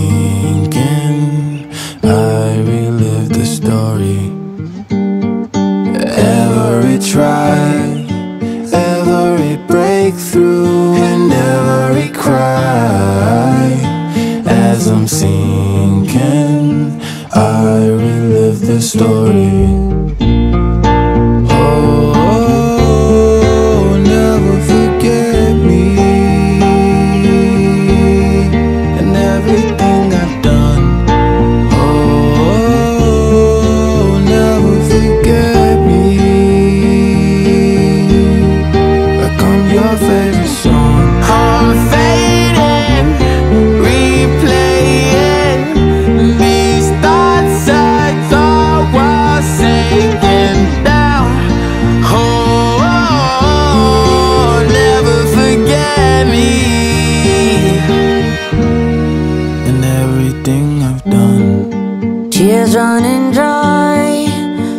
Thinking, I relive the story. Every try, every breakthrough, and every cry. As I'm sinking, I relive the story. Like I'm favorite song. I'm fading, replaying these thoughts I thought was sinking down. Oh, never forget me and everything I've done. Tears running dry,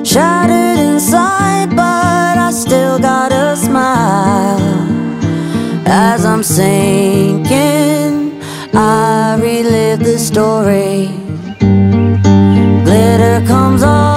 shattered I relive the story. Glitter comes off,